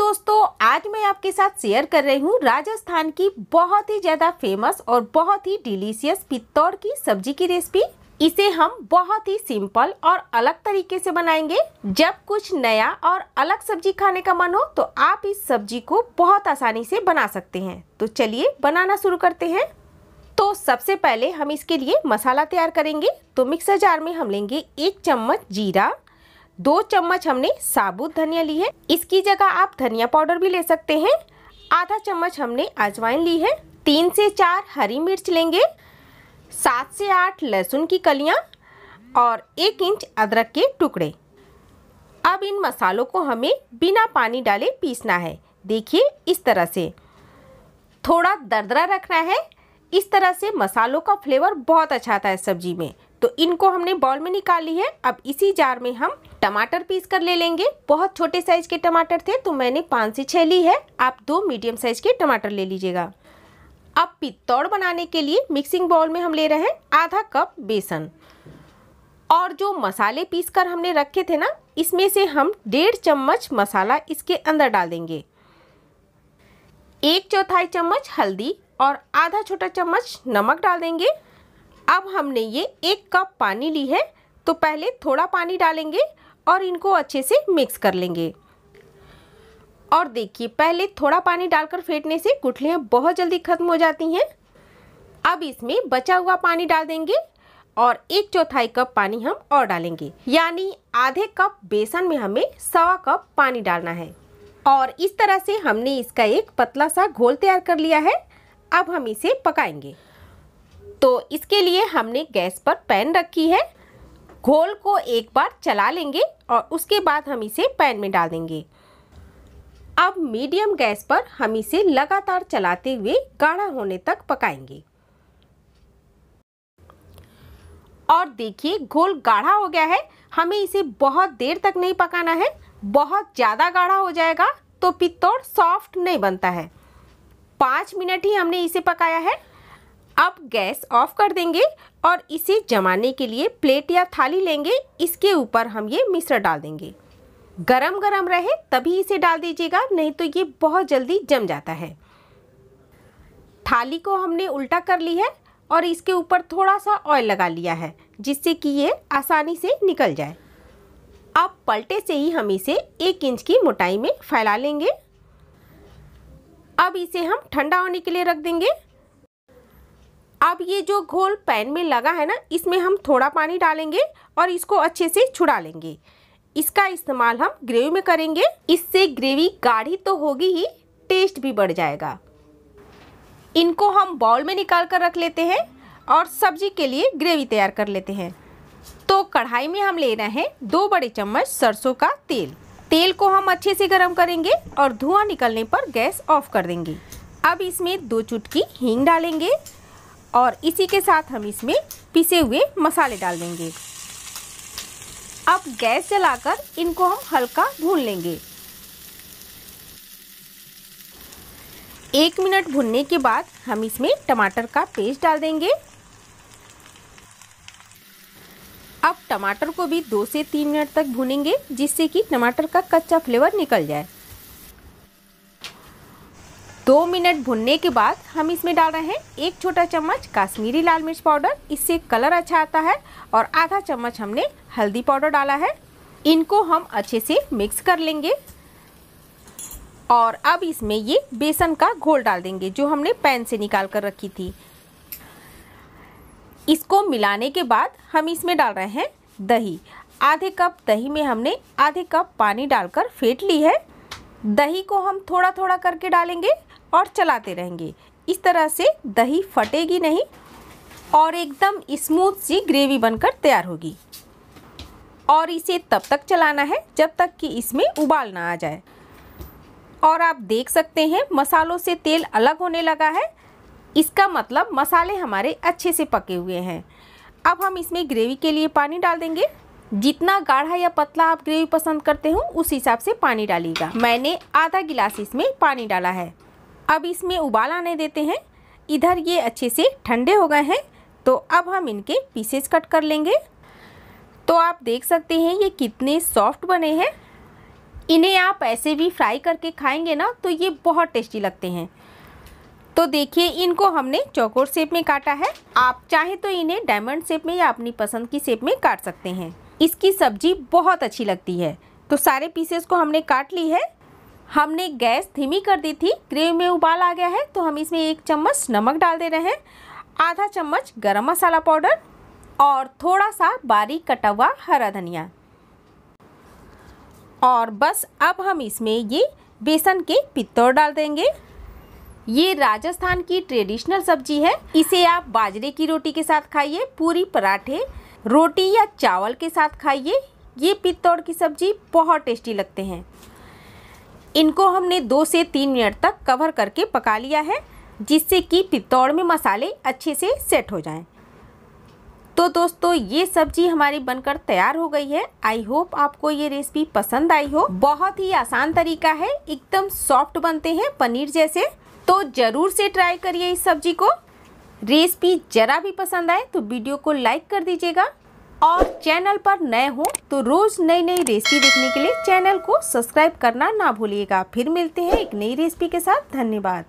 दोस्तों, आज मैं आपके साथ शेयर कर रही हूँ राजस्थान की बहुत ही ज़्यादा फ़ेमस और बहुत ही डिलीशियस पित्तौड़ की सब्ज़ी की रेसिपी इसे हम बहुत ही सिंपल और अलग तरीके से बनाएँगे। जब कुछ नया और अलग सब्ज़ी खाने का मन हो तो आप इस सब्ज़ी को बहुत आसानी से बना सकते हैं। तो चलिए बनाना शुरू करते हैं। तो सबसे पहले हम इसके लिए मसाला तैयार करेंगे। तो मिक्सर जार में हम लेंगे एक चम्मच जीरा दो चम्मच हमने साबुत धनिया ली है। इसकी जगह आप धनिया पाउडर भी ले सकते हैं। आधा चम्मच हमने अजवाइन ली है। तीन से चार हरी मिर्च लेंगे। सात से आठ लहसुन की कलियाँ और एक इंच अदरक के टुकड़े। अब इन मसालों को हमें बिना पानी डाले पीसना है। देखिए इस तरह से। थोड़ा दरदरा रखना है। इस तरह से मसालों का फ्लेवर बहुत अच्छा आता है सब्ज़ी में। तो इनको हमने बॉल में निकाल ली है। अब इसी जार में हम टमाटर पीस कर ले लेंगे। बहुत छोटे साइज़ के टमाटर थे तो मैंने पाँच से छः ली है। आप दो मीडियम साइज़ के टमाटर ले लीजिएगा। अब पित्तौड़ बनाने के लिए मिक्सिंग बाउल में हम ले रहे हैं आधा कप बेसन। और जो मसाले पीस कर हमने रखे थे ना, इसमें से हम डेढ़ चम्मच मसाला इसके अंदर डाल देंगे। एक चौथाई चम्मच हल्दी और आधा छोटा चम्मच नमक डाल देंगे। अब हमने ये एक कप पानी ली है तो पहले थोड़ा पानी डालेंगे। और इनको अच्छे से मिक्स कर लेंगे। और देखिए, पहले थोड़ा पानी डालकर फेंटने से गुठलियाँ बहुत जल्दी खत्म हो जाती हैं। अब इसमें बचा हुआ पानी डाल देंगे और एक चौथाई कप पानी हम और डालेंगे। यानी आधे कप बेसन में हमें सवा कप पानी डालना है। और इस तरह से हमने इसका एक पतला सा घोल तैयार कर लिया है। अब हम इसे पकाएँगे। तो इसके लिए हमने गैस पर पैन रखी है। घोल को एक बार चला लेंगे और उसके बाद हम इसे पैन में डाल देंगे। अब मीडियम गैस पर हम इसे लगातार चलाते हुए गाढ़ा होने तक पकाएँगे। और देखिए, घोल गाढ़ा हो गया है। हमें इसे बहुत देर तक नहीं पकाना है। बहुत ज़्यादा गाढ़ा हो जाएगा तो पित्तौड़ सॉफ्ट नहीं बनता है। पाँच मिनट ही हमने इसे पकाया है। अब गैस ऑफ़ कर देंगे और इसे जमाने के लिए प्लेट या थाली लेंगे। इसके ऊपर हम ये मिश्रण डाल देंगे। गरम गरम रहे तभी इसे डाल दीजिएगा, नहीं तो ये बहुत जल्दी जम जाता है। थाली को हमने उल्टा कर ली है और इसके ऊपर थोड़ा सा ऑयल लगा लिया है, जिससे कि ये आसानी से निकल जाए। अब पलटे से ही हम इसे एक इंच की मोटाई में फैला लेंगे। अब इसे हम ठंडा होने के लिए रख देंगे। अब ये जो घोल पैन में लगा है ना, इसमें हम थोड़ा पानी डालेंगे और इसको अच्छे से छुड़ा लेंगे। इसका इस्तेमाल हम ग्रेवी में करेंगे। इससे ग्रेवी गाढ़ी तो होगी ही, टेस्ट भी बढ़ जाएगा। इनको हम बाउल में निकाल कर रख लेते हैं और सब्ज़ी के लिए ग्रेवी तैयार कर लेते हैं। तो कढ़ाई में हम ले रहे हैं दो बड़े चम्मच सरसों का तेल। तेल को हम अच्छे से गर्म करेंगे और धुआँ निकलने पर गैस ऑफ़ कर देंगे। अब इसमें दो चुटकी हींग डालेंगे। और इसी के साथ हम इसमें पिसे हुए मसाले डाल देंगे। अब गैस जलाकर इनको हम हल्का भून लेंगे। एक मिनट भुनने के बाद हम इसमें टमाटर का पेस्ट डाल देंगे। अब टमाटर को भी दो से तीन मिनट तक भूनेंगे जिससे कि टमाटर का कच्चा फ्लेवर निकल जाए। दो मिनट भुनने के बाद हम इसमें डाल रहे हैं एक छोटा चम्मच काश्मीरी लाल मिर्च पाउडर। इससे कलर अच्छा आता है और आधा चम्मच हमने हल्दी पाउडर डाला है। इनको हम अच्छे से मिक्स कर लेंगे और अब इसमें ये बेसन का घोल डाल देंगे, जो हमने पैन से निकाल कर रखी थी। इसको मिलाने के बाद हम इसमें डाल रहे हैं दही। आधे कप दही में हमने आधे कप पानी डालकर फेंट ली है। दही को हम थोड़ा थोड़ा करके डालेंगे। और चलाते रहेंगे। इस तरह से दही फटेगी नहीं और एकदम स्मूथ सी ग्रेवी बनकर तैयार होगी। और इसे तब तक चलाना है जब तक कि इसमें उबाल ना आ जाए। और आप देख सकते हैं, मसालों से तेल अलग होने लगा है। इसका मतलब मसाले हमारे अच्छे से पके हुए हैं। अब हम इसमें ग्रेवी के लिए पानी डाल देंगे। जितना गाढ़ा या पतला आप ग्रेवी पसंद करते हो, उस हिसाब से पानी डालिएगा। मैंने आधा गिलास इसमें पानी डाला है। अब इसमें उबाल आने देते हैं। इधर ये अच्छे से ठंडे हो गए हैं तो अब हम इनके पीसेस कट कर लेंगे। तो आप देख सकते हैं ये कितने सॉफ्ट बने हैं। इन्हें आप ऐसे भी फ्राई करके खाएँगे ना तो ये बहुत टेस्टी लगते हैं। तो देखिए, इनको हमने चौकोर शेप में काटा है। आप चाहे तो इन्हें डायमंड शेप में या अपनी पसंद की शेप में काट सकते हैं। इसकी सब्ज़ी बहुत अच्छी लगती है। तो सारे पीसेस को हमने काट ली है। हमने गैस धीमी कर दी थी, ग्रेवी में उबाल आ गया है तो हम इसमें एक चम्मच नमक डाल दे रहे हैं, आधा चम्मच गरम मसाला पाउडर और थोड़ा सा बारीक कटा हुआ हरा धनिया। और बस अब हम इसमें ये बेसन के पित्तौर डाल देंगे। ये राजस्थान की ट्रेडिशनल सब्ज़ी है, इसे आप बाजरे की रोटी के साथ खाइए, पूरी पराठे, रोटी या चावल के साथ खाइए, ये पित्तौड़ की सब्ज़ी बहुत टेस्टी लगते हैं। इनको हमने दो से तीन मिनट तक कवर करके पका लिया है, जिससे कि पित्तौड़ में मसाले अच्छे से सेट हो जाएँ। तो दोस्तों, ये सब्ज़ी हमारी बनकर तैयार हो गई है। आई होप आपको ये रेसिपी पसंद आई हो। बहुत ही आसान तरीका है, एकदम सॉफ्ट बनते हैं पनीर जैसे। तो ज़रूर से ट्राई करिए इस सब्ज़ी को। रेसिपी ज़रा भी पसंद आए तो वीडियो को लाइक कर दीजिएगा। और चैनल पर नए हो तो रोज़ नई नई रेसिपी देखने के लिए चैनल को सब्सक्राइब करना ना भूलिएगा। फिर मिलते हैं एक नई रेसिपी के साथ। धन्यवाद।